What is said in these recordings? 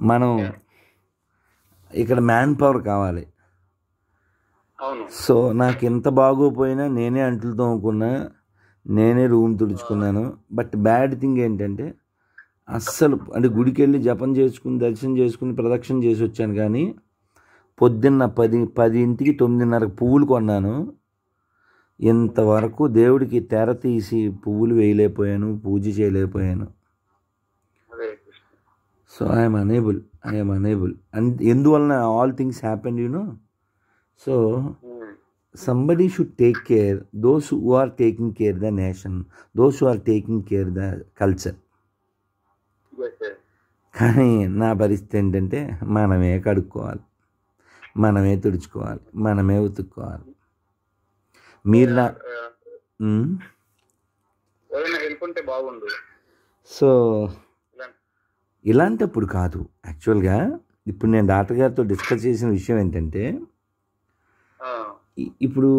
మనం ఇక్కడ man power కావాలి. సో నాకు ఎంత బాగోపోయినా నేనే అంట్లు తోముకున్నా నేనే రూమ్ తుడుచుకున్నాను. బట్ బ్యాడ్ థింగ్ ఏంటంటే అస్సలు అంటే గుడికి వెళ్ళి జపం చేసుకుని దర్శనం చేసుకుని ప్రదక్షిణ చేసి వచ్చాను కానీ పొద్దున్న పది పదింటికి తొమ్మిదిన్నరకు పువ్వులు కొన్నాను. ఇంతవరకు దేవుడికి తెర తీసి పువ్వులు వేయలేకపోయాను పూజ చేయలేకపోయాను. So I'm unable I'm unable and ఎందువలన all things happen you know so um. somebody should take care. Those who are taking care the nation those who are taking care the culture. Yes, yes. కానీ నా పరిస్థితి ఏంటంటే మనమే కడుక్కోవాలి. మనమే తుడుచుకోవాలి. మనమే ఉతుక్కోవాలి. మీరు నా సో ఇలాంటప్పుడు కాదు. యాక్చువల్గా ఇప్పుడు నేను డాక్టర్ గారితో డిస్కస్ చేసిన విషయం ఏంటంటే ఇప్పుడు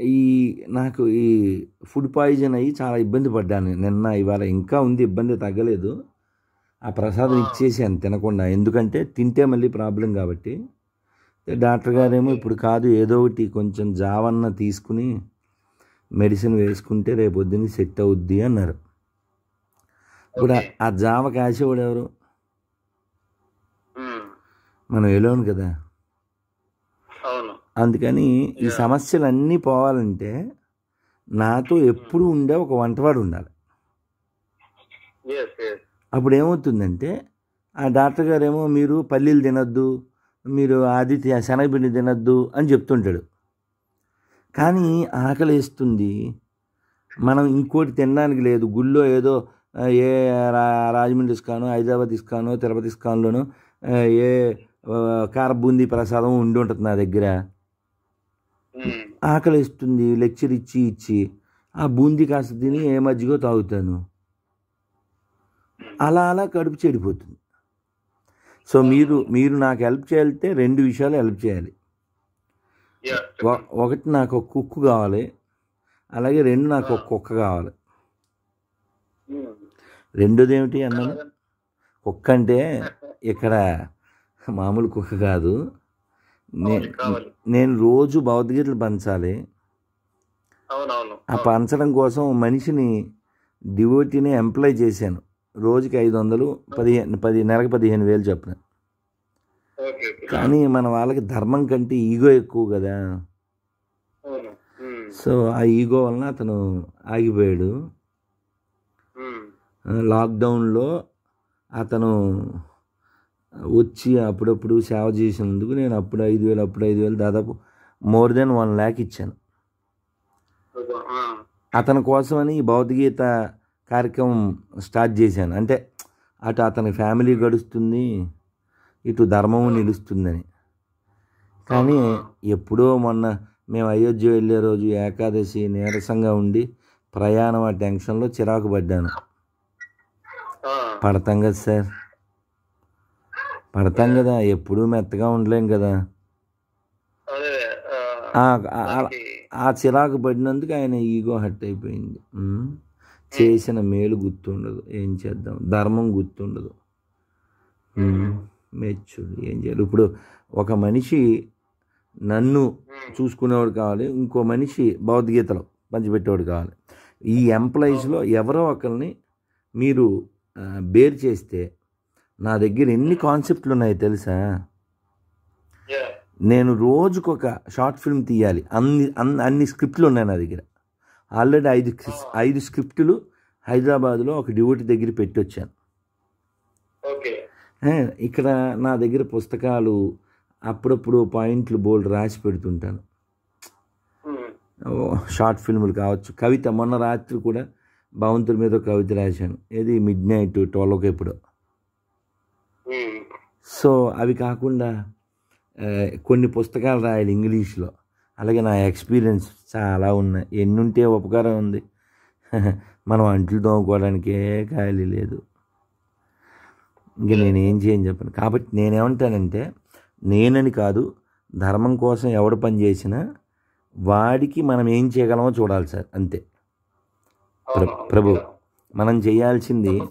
ఈ నాకు ఈ ఫుడ్ పాయిజన్ అయ్యి చాలా ఇబ్బంది పడ్డాను. నిన్న ఇవాళ ఇంకా ఉంది ఇబ్బంది తగ్గలేదు. ఆ ప్రసాదం ఇచ్చేసాను తినకుండా. ఎందుకంటే తింటే మళ్ళీ ప్రాబ్లం కాబట్టి. డాక్టర్ గారేమో ఇప్పుడు కాదు ఏదో ఒకటి కొంచెం జావన్న తీసుకుని మెడిసిన్ వేసుకుంటే రేపు పొద్దున్న సెట్ అవుద్ది అన్నారు. ఇప్పుడు ఆ- జావ కాసేవాడు ఎవరు. మనం ఎలోను కదా. అందుకని ఈ సమస్యలన్నీ పోవాలంటే నాతో ఎప్పుడు ఉండే ఒక వంటవాడు ఉండాలి. అప్పుడు ఏమవుతుందంటే ఆ డాక్టర్ గారేమో మీరు పల్లీలు తినొద్దు మీరు ఆదిత్య శనగపిండి తినొద్దు అని చెప్తుంటాడు. కానీ ఆకలి వేస్తుంది మనం ఇంకోటి తినడానికి లేదు గుళ్ళో ఏదో ఏ రా- రాజమండ్రి ఇస్కాను హైదరాబాద్ ఇస్కాను తిరుపతి ఇస్కాన్లోను ఏ కార బూందీ ప్రసాదం ఉండి ఉంటుంది నా దగ్గర. ఆకలి వేస్తుంది లెక్చర్ ఇచ్చి ఇచ్చి. ఆ బూందీ కాస్త తిని ఏ మజ్జిగో తాగుతాను. అలా అలా కడుపు చెడిపోతుంది. సో మీరు మీరు నాకు హెల్ప్ చేయాలంటే రెండు విషయాలు హెల్ప్ చేయాలి. ఒకటి నాకు ఒక కుక్కు కావాలి. అలాగే రెండు నాకు ఒక కుక్క కావాలి. రెండోది ఏమిటి అన్నాను? కుక్క అంటే ఇక్కడ మామూలు కుక్క కాదు. నేను రోజు భగవద్గీతలు పంచాలి. ఆ పంచడం కోసం మనిషిని డివోటీని ఎంప్లాయ్ చేశాను. రోజుకి ఐదు వందలు పదిహేను పది నెలకు పదిహేను వేలు చొప్పున. కానీ మన వాళ్ళకి ధర్మం కంటే ఈగో ఎక్కువ కదా. సో ఆ ఈగో వలన అతను ఆగిపోయాడు. లాక్డౌన్లో అతను వచ్చి అప్పుడప్పుడు సేవ చేసినందుకు నేను అప్పుడు ఐదు వేలు అప్పుడు ఐదు వేలు దాదాపు మోర్ దెన్ వన్ ల్యాక్ ఇచ్చాను. అతని కోసమని ఈ భౌతిగీత కార్యక్రమం స్టార్ట్ చేశాను. అంటే అటు అతని ఫ్యామిలీ గడుస్తుంది ఇటు ధర్మము నిలుస్తుందని. కానీ ఎప్పుడో మొన్న మేము అయోధ్య వెళ్ళే రోజు ఏకాదశి నీరసంగా ఉండి ప్రయాణం ఆ టెన్షన్లో చిరాకు పడ్డాను. పడతాం కదా సార్. పడతాం కదా ఎప్పుడూ మెత్తగా ఉండలేం కదా. ఆ, చిరాకు పడినందుకు ఆయన ఈగో హట్ అయిపోయింది. చేసిన మేలు గుర్తుండదు ఏం చేద్దాం? ధర్మం గుర్తుండదు. మెచ్చుడు ఏం చేయాలి? ఇప్పుడు ఒక మనిషి నన్ను చూసుకునేవాడు కావాలి ఇంకో మనిషి భగవద్గీతలో పంచిపెట్టేవాడు కావాలి. ఈ ఎంప్లాయీస్లో ఎవరో ఒకరిని మీరు బేర్ చేస్తే నా దగ్గర ఎన్ని కాన్సెప్ట్లు ఉన్నాయో తెలుసా. నేను రోజుకొక షార్ట్ ఫిల్మ్ తీయాలి. అన్ని అన్ని అన్ని స్క్రిప్ట్లు ఉన్నాయి నా దగ్గర. ఆల్రెడీ ఐదు క్రిస్- ఐదు స్క్రిప్టులు హైదరాబాద్లో ఒక డ్యూటీ దగ్గర పెట్టొచ్చాను. ఇక్కడ నా దగ్గర పుస్తకాలు అప్పుడప్పుడు పాయింట్లు బోల్డ్ రాసి పెడుతుంటాను. షార్ట్ ఫిల్ములు కావచ్చు. కవిత మొన్న రాత్రి కూడా భవంతుల మీద కవిత రాశాను. ఏది? మిడ్ నైట్ ట్వెల్వ్కి ఎప్పుడు ఉమ్. సో అవి కాకుండా కొన్ని పుస్తకాలు రాయాలి ఇంగ్లీష్లో. అలాగే నా ఎక్స్పీరియన్స్ చాలా ఉన్నాయి. ఎన్నుంటే ఉపకారం ఉంది. మనం అంట్లు తోముకోవడానికే ఖాళీ లేదు. ఇంక నేనేం చేయని చెప్పను. కాబట్టి నేనేమంటానంటే నేనని కాదు ధర్మం కోసం ఎవడు పని చేసినా వాడికి మనం ఏం చేయగలమో చూడాలి సార్. అంతే. ప్రభు. మనం చేయాల్సింది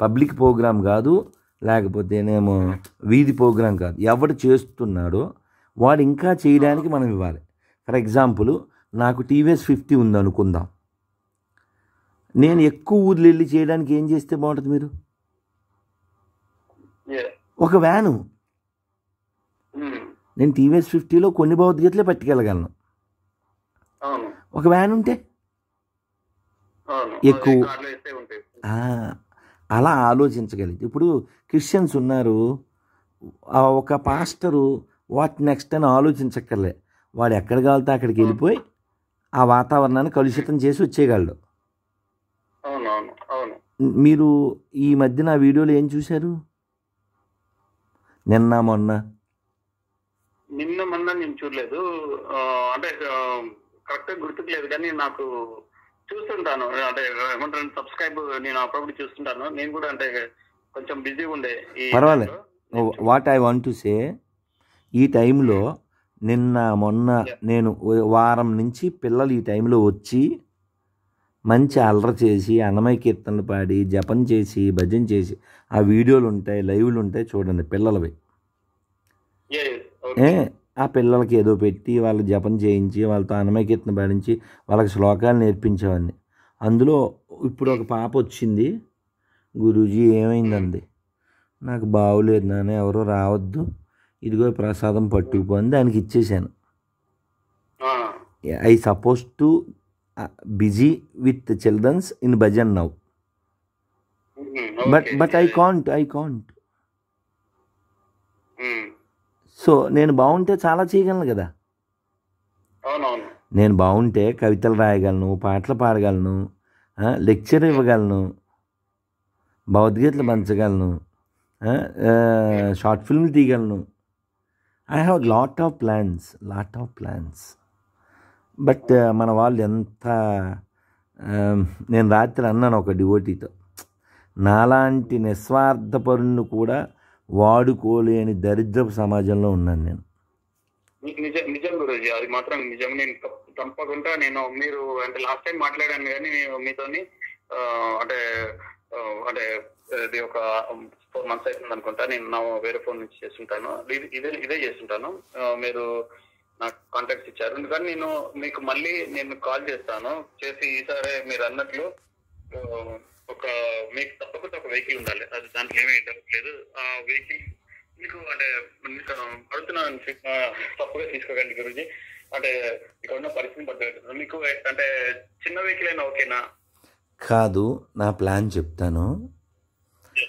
పబ్లిక్ ప్రోగ్రామ్ కాదు లేకపోతేనేమో వీధి ప్రోగ్రాం కాదు. ఎవడు చేస్తున్నాడో వాడు ఇంకా చేయడానికి మనం ఇవ్వాలి. ఫర్ ఎగ్జాంపుల్ నాకు టీవీఎస్ ఫిఫ్టీ ఉంది అనుకుందాం. నేను ఎక్కువ ఊర్లు వెళ్ళి చేయడానికి ఏం చేస్తే బాగుంటుంది మీరు. ఒక వ్యాను. నేను టీవీఎస్ ఫిఫ్టీలో కొన్ని భౌతికతలే పట్టుకెళ్ళగలను. ఒక వ్యాన్ ఉంటే ఎక్కువ- అలా ఆలోచించగలిగితే ఇప్పుడు క్రిస్టియన్స్ ఉన్నారు ఆ ఒక పాస్టరు వాట్ నెక్స్ట్ అని ఆలోచించక్కర్లే. వాడు ఎక్కడ కావాలితే అక్కడికి వెళ్ళిపోయి ఆ వాతావరణాన్ని కలుషితం చేసి వచ్చేయగలడు. మీరు ఈ మధ్య నా వీడియోలో ఏం చూశారు? నిన్న మొన్న. నిన్న మొన్న నేను చూడలేదు. అంటే కరెక్ట్ గుర్తుకు లేదు కానీ నాకు చూస్తుంటాను అంటే ఏమంటారు సబ్స్క్రైబ్ నేను అప్పుడప్పుడు చూస్తుంటాను నేను కూడా అంటే కొంచెం బిజీ ఉండే పర్వాలేదు. What I want to say ఈ టైంలో నిన్న మొన్న. నేను వారం నుంచి పిల్లలు ఈ టైంలో వచ్చి మంచి అల్లరి చేసి అన్నమయ్య కీర్తనలు పాడి జపం చేసి భజన చేసి ఆ వీడియోలు ఉంటాయి లైవ్లు ఉంటాయి చూడండి పిల్లలవి. ఏ. ఆ పిల్లలకి ఏదో పెట్టి వాళ్ళు జపం చేయించి వాళ్ళతో అన్నమయ్య పాడించి వాళ్ళకి శ్లోకాలు నేర్పించేవాడిని. అందులో ఇప్పుడు ఒక పాప వచ్చింది. గురూజీ ఏమైందండి నాకు బాగులేదు నాన్న ఎవరో రావద్దు. ఇదిగో ప్రసాదం పట్టుకుపోని దానికి ఇచ్చేసాను I suppose to busy with childrens in bhajan now. But. But I can't I can't. So నేను బాగుంటే చాలా చేయగలను కదా? నేను బాగుంటే కవితలు రాయగలను పాటలు పాడగలను లెక్చర్ ఇవ్వగలను భగవద్గీతలు పంచగలను short film తీయగలను. I have lot of plans lot of plans but మన వాళ్ళు ఎంత నేను రాత్రి అన్నాను ఒక డివోటీతో. నాలాంటి నిస్వార్థపరుణ్ణి కూడా వాడుకోలేని దరిద్రపు సమాజంలో ఉన్నాను నేను. నిజం నిజం గురుజీ అది మాత్రం నిజం. నేను తప్ప- తప్పకుండా నేను మీరు అంటే లాస్ట్ టైం మాట్లాడాను కానీ నేను మీతోని అంటే అంటే ఇది ఒక ఫోర్ మంత్స్ అవుతుంది అనుకుంటా నేను నా వేరే ఫోన్ నుంచి చేస్తుంటాను. ఇది- ఇదే ఇదే చేస్తుంటాను. మీరు నాకు కాంటాక్ట్స్ ఇచ్చారు. కానీ నేను మీకు మళ్ళీ నేను కాల్ చేస్తాను. చేసి ఈసారి మీరు అన్నట్లు ఒక మీకు తప్పకుండా ఒక వెహికల్ ఉండాలి. అది దాంట్లో ఏమీ డౌట్ లేదు. ఆ వెహికల్ మీకు అంటే అడుగుతున్నాను తప్పుగా తీసుకోకండి గురుజీ. అంటే ఇక్కడ ఉన్న పరిస్థితిని బట్టి మీకు అంటే చిన్న వెహికల్ అయినా ఓకేనా కాదు నా ప్లాన్ చెప్తాను.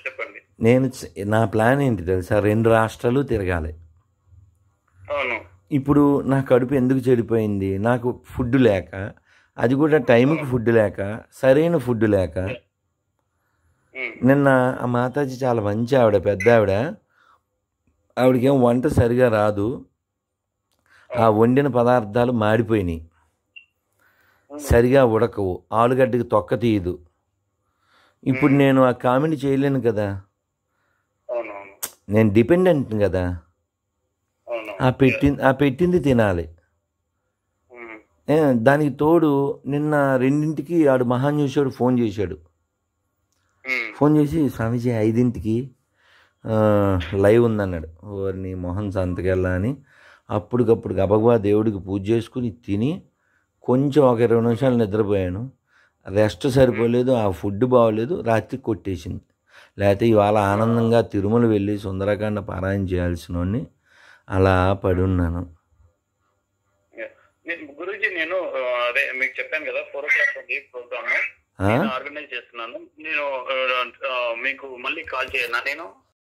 చెప్పండి. నేను నా ప్లాన్ ఏంటి తెలుసా? రెండు రాష్ట్రాలు తిరగాలి. అవును. ఇప్పుడు నా కడుపు ఎందుకు చెడిపోయింది? నాకు ఫుడ్ లేక అది కూడా టైంకి ఫుడ్ లేక సరైన ఫుడ్ లేక నిన్న ఆ మాతాజీ చాలా మంచి ఆవిడ పెద్ద ఆవిడ. ఆవిడకేం వంట సరిగా రాదు. ఆ వండిన పదార్థాలు మాడిపోయినాయి. సరిగా ఉడకవు. ఆలుగడ్డకి తొక్క తీయదు. ఇప్పుడు నేను ఆ కామెడీ చేయలేను కదా. నేను డిపెండెంట్ కదా. ఆ పెట్టి ఆ పెట్టింది తినాలి. ఏ, దానికి తోడు నిన్న రెండింటికి ఆడు మహాన్యూషుడు ఫోన్ చేశాడు. ఫోన్ చేసి స్వామీజీ ఐదింటికి లైవ్ ఉందన్నాడు. వారిని మొహన్ సంతకెళ్ళా అని. అప్పటికప్పుడు గబగబా దేవుడికి పూజ చేసుకుని తిని కొంచెం ఒక ఇరవై నిమిషాలు నిద్రపోయాను. రెస్ట్ సరిపోలేదు ఆ ఫుడ్ బాగోలేదు రాత్రి కొట్టేసింది. లేకపోతే ఇవాళ ఆనందంగా తిరుమల వెళ్ళి సుందరకాండ పారాయణ చేయాల్సిన అలా పడి ఉన్నాను. నేను గురూజీ నేను అదే మీకు చెప్పాను కదా ఫోర్ ఓ క్లాక్ ఉంది ప్రోగ్రామ్. నేను ఆర్గనైజ్ చేస్తున్నాను. నేను ఆ, మీకు మళ్ళీ కాల్ చేయనా నేను